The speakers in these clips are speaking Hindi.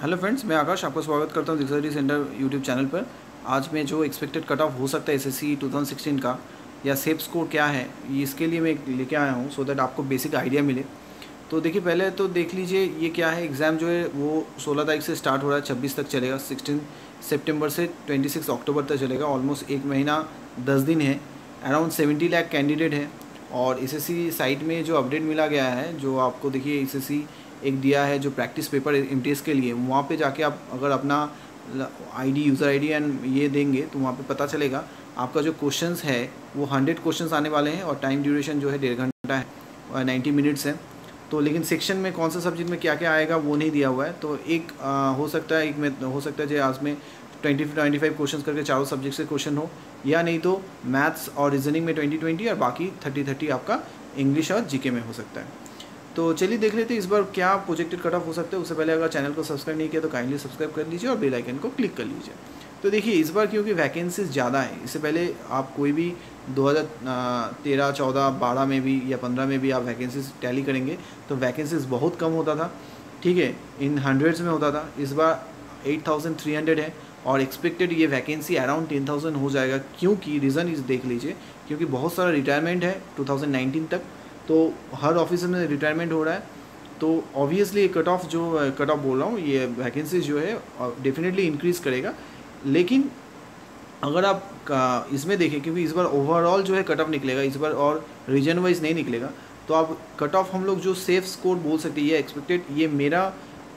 हेलो फ्रेंड्स मैं आकाश आपका स्वागत करता हूँ दिग्सरी सेंटर यूट्यूब चैनल पर। आज मैं जो एक्सपेक्टेड कट ऑफ़ हो सकता है एस एस 2016 का, या सेफ़ स्कोर क्या है, इसके लिए मैं लेके आया हूँ सो दैट आपको बेसिक आइडिया मिले। तो देखिए, पहले तो देख लीजिए ये क्या है एग्ज़ाम जो है वो 16 तारीख से स्टार्ट हो रहा है 26 तक चलेगा सिक्सटीन सेप्टेम्बर से 26 अक्टूबर तक चलेगा ऑलमोस्ट एक महीना दस दिन है अराउंड 70 लाख कैंडिडेट है। और एसएससी साइट में जो अपडेट मिला गया है, जो आपको देखिए एसएससी एक दिया है जो प्रैक्टिस पेपर एम के लिए वहाँ पे जाके आप अगर अपना आईडी यूज़र आईडी एंड ये देंगे तो वहाँ पे पता चलेगा आपका जो क्वेश्चंस है वो हंड्रेड क्वेश्चंस आने वाले हैं और टाइम ड्यूरेशन जो है डेढ़ घंटा है नाइन्टी मिनट्स है। तो लेकिन सेक्शन में कौन सा सब्जेक्ट में क्या क्या आएगा वो नहीं दिया हुआ है। तो एक आ, हो सकता है एक में हो सकता है जो आज में ट्वेंटी ट्वेंटी फाइव क्वेश्चन करके चारों सब्जेक्ट से क्वेश्चन हो या नहीं तो मैथ्स और रीजनिंग में ट्वेंटी ट्वेंटी और बाकी थर्टी थर्टी आपका इंग्लिश और जीके में हो सकता है। तो चलिए देख लेते हैं इस बार क्या प्रोजेक्टेड कट ऑफ़ हो सकता है। उससे पहले अगर चैनल को सब्सक्राइब नहीं किया तो काइंडली सब्सक्राइब कर लीजिए और बेल आइकन को क्लिक कर लीजिए। तो देखिए इस बार क्योंकि वैकेंसीज ज़्यादा हैं इससे पहले आप कोई भी 2013, 14, 12 में भी या 15 में भी आप वैकेंसीज टैली करेंगे तो वैकेंसीज बहुत कम होता था। ठीक है इन हंड्रेड्स में होता था। इस बार 8,300 है और एक्सपेक्टेड ये वैकेंसी अराउंड 10,000 हो जाएगा। क्योंकि रीज़न इस देख लीजिए क्योंकि बहुत सारा रिटायरमेंट है 2019 तक। तो हर ऑफ़िस में रिटायरमेंट हो रहा है। तो ऑब्वियसली ये कट ऑफ़ जो कट ऑफ़ बोल रहा हूँ, ये वैकेंसीज जो है डेफिनेटली इंक्रीज़ करेगा। लेकिन अगर आप इसमें देखें, क्योंकि इस बार ओवरऑल जो है कट ऑफ़ निकलेगा, इस बार और रीजन वाइज नहीं निकलेगा तो आप कट ऑफ़ हम लोग जो सेफ़ स्कोर बोल सकते हैं, ये एक्सपेक्टेड ये मेरा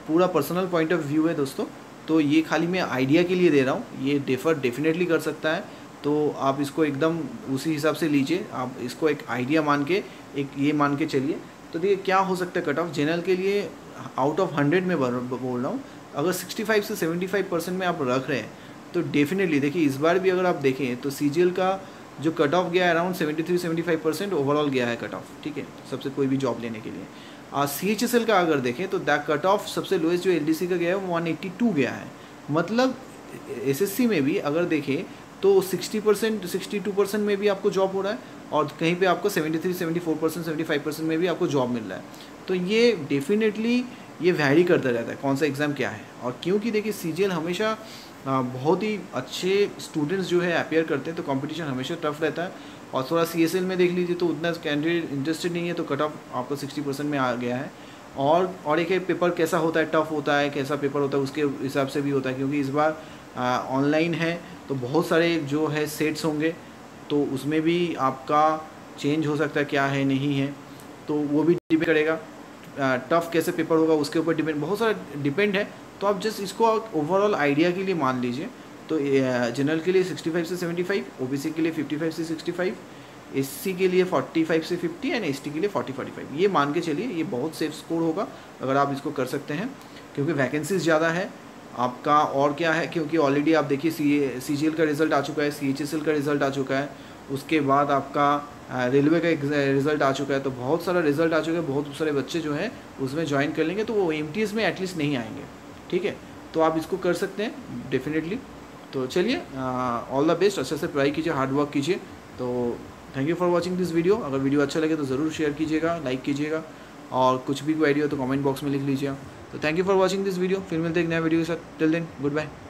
पूरा पर्सनल पॉइंट ऑफ़ व्यू है दोस्तों। तो ये खाली मैं आइडिया के लिए दे रहा हूँ, ये डिफ़र डेफिनेटली कर सकता है। तो आप इसको एकदम उसी हिसाब से लीजिए। आप इसको एक आइडिया मान के, एक ये मान के चलिए। तो देखिए क्या हो सकता है कट ऑफ़ जनरल के लिए आउट ऑफ़ हंड्रेड में बोल रहा हूँ। अगर 65 से 75 परसेंट में आप रख रहे हैं तो डेफिनेटली देखिए इस बार भी अगर आप देखें तो सीजीएल का जो कट ऑफ़ गया अराउंड 73 75 परसेंट ओवरऑल गया है कट ऑफ़ ठीक है? सबसे कोई भी जॉब लेने के लिए। और सी एच एस एल का अगर देखें तो दैट कट ऑफ़ सबसे लोएस्ट जो एल डी सी का गया है, वो वन एट्टी टू गया है। मतलब एस एस सी में भी अगर देखें तो sixty percent, sixty two percent में भी आपको जॉब हो रहा है और कहीं पे आपको seventy three, seventy four percent, seventy five percent में भी आपको जॉब मिल रहा है। तो ये डेफिनेटली ये वैरी करता रहता है, कौन सा एग्ज़ाम क्या है। और क्योंकि देखिए सीजीएल हमेशा बहुत ही अच्छे स्टूडेंट्स जो है अपेयर करते हैं तो कंपटीशन हमेशा टफ रहता है। और थोड़ा सीएसएल में देख लीजिए तो उतना कैंडिडेट इंटरेस्टेड नहीं है तो कट ऑफ़ आपका सिक्सटी परसेंट में आ गया है। और और एक पेपर कैसा होता है टफ होता है, कैसा पेपर होता है, उसके हिसाब से भी होता है, क्योंकि इस बार ऑनलाइन है तो बहुत सारे जो है सेट्स होंगे तो उसमें भी आपका चेंज हो सकता है, क्या है, नहीं है तो वो भी डिपेंड करेगा। टफ़ कैसे पेपर होगा, उसके ऊपर डिपेंड बहुत सारा डिपेंड है तो आप जस्ट इसको ओवरऑल आइडिया के लिए मान लीजिए तो जनरल के लिए 65 से 75 ओबीसी के लिए 55 से 65 एससी के लिए 45 से 50 एंड एसटी के लिए 40 45 ये मान के चलिए, ये बहुत सेफ़ स्कोर होगा, अगर आप इसको कर सकते हैं, क्योंकि वैकेंसीज ज़्यादा है। आपका और क्या है, क्योंकि ऑलरेडी आप देखिए सी सी जी का रिज़ल्ट आ चुका है सी एच एस एल का रिज़ल्ट आ चुका है, उसके बाद आपका रेलवे का रिज़ल्ट आ चुका है तो बहुत सारा रिज़ल्ट आ चुका है, बहुत सारे बच्चे जो हैं, उसमें ज्वाइन कर लेंगे तो वो एमटीएस में एटलीस्ट नहीं आएँगे। ठीक है? तो आप इसको कर सकते हैं डेफिनेटली तो चलिए ऑल द बेस्ट अच्छे से पढ़ाई कीजिए हार्डवर्क कीजिए तो thank you for watching this video अगर वीडियो अच्छा लगे तो ज़रूर शेयर कीजिएगा लाइक कीजिएगा और कुछ भी आइडिया हो तो कमेंट बॉक्स में लिख लीजिए तो thank you for watching this video फिर मिलते एक नया वीडियो के साथ. Till then good bye